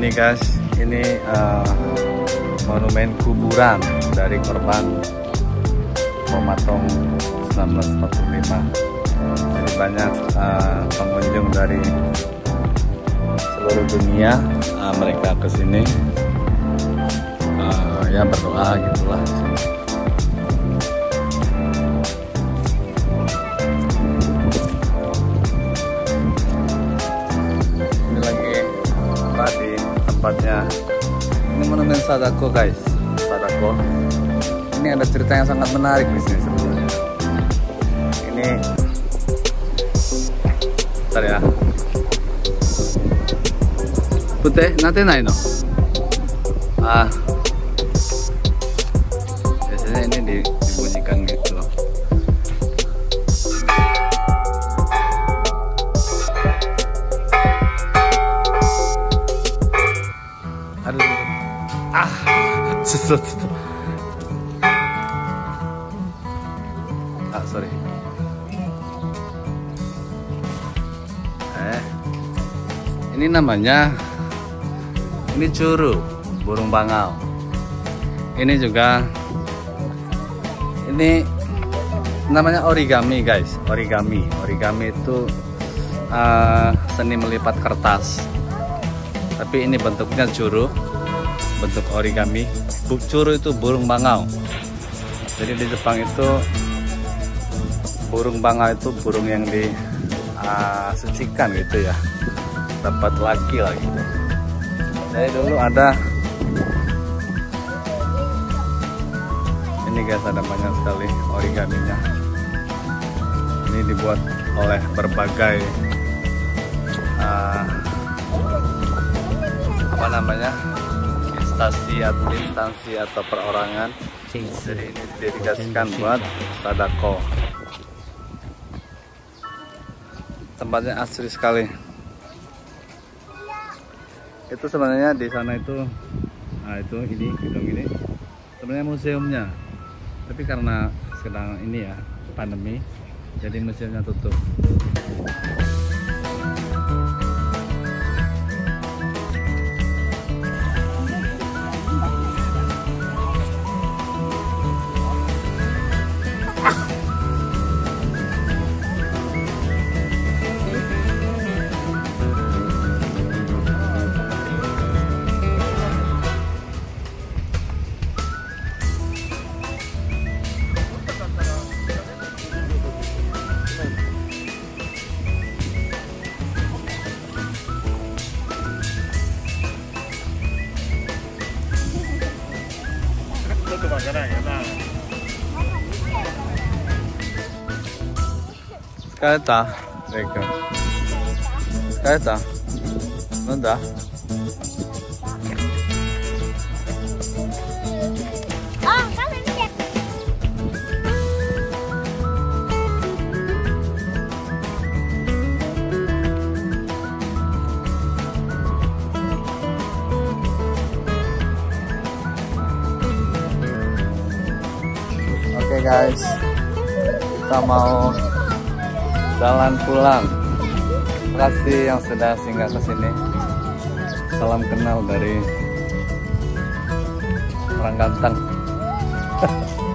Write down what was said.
ini guys ini uh, monumen kuburan dari korban bom atom 1945 jadi banyak uh, pengunjung dari seluruh dunia uh, mereka ke sini. Uh, ya berdoa gitulah tempatnya. Ini monumen Sadako guys. Sadako. Ini ada cerita yang sangat menarik di sini sebenarnya. Ini. Bentar ya. Putih, nanti naik no? Ah. Biasanya ini di, dibunyikan gitu Susut Ah sorry. Eh Ini namanya Ini curu Burung bangau. Ini juga Ini Namanya origami guys. Origami. Origami itu uh, Seni melipat kertas. Tapi ini bentuknya curu Bentuk origami Bu- Curu itu burung bangau. Jadi di Jepang itu Burung bangau itu burung yang di uh, sucikan gitu ya. Dapat laki lah gitu. Jadi dulu ada ini guys ada banyak sekali origaminya. Ini dibuat oleh berbagai uh, apa namanya instansi atau instansi atau perorangan. Jadi ini didedikasikan buat sadako. Tempatnya asri sekali. Itu sebenarnya di sana itu nah itu ini gedung ini sebenarnya museumnya. Tapi karena sedang ini ya pandemi jadi museumnya tutup 特番じゃないよな疲れたレイ君疲れたなんだ Guys, kita mau jalan pulang. Terima kasih yang sudah singgah ke sini. Salam kenal dari orang ganteng.